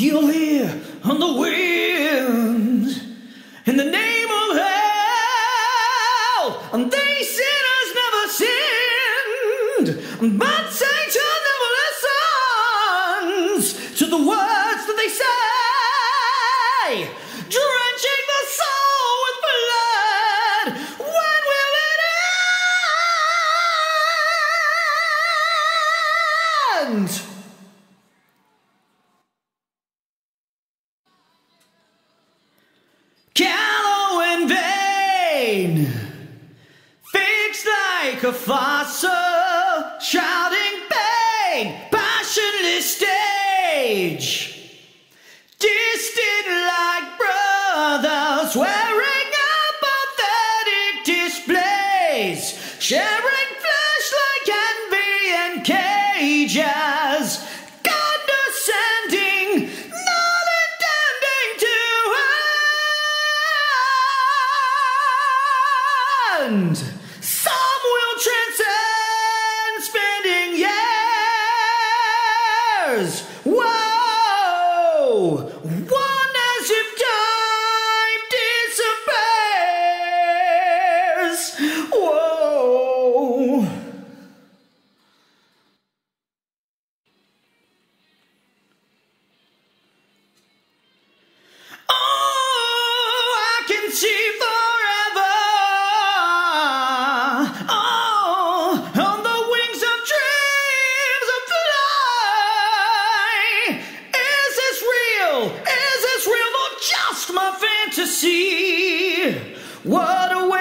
You'll hear on the wind in the name of hell. And they sinners never sinned, but Satan never listened to the words that they say, drenching the soul with blood. When will it end? Vain, fixed like a fossil, shouting pain, passionless stage. Distant like brothers, wearing apathetic displays, sharing flesh like envy and cages. transcend. Some will transcend spending years. Whoa! Whoa! to see what a way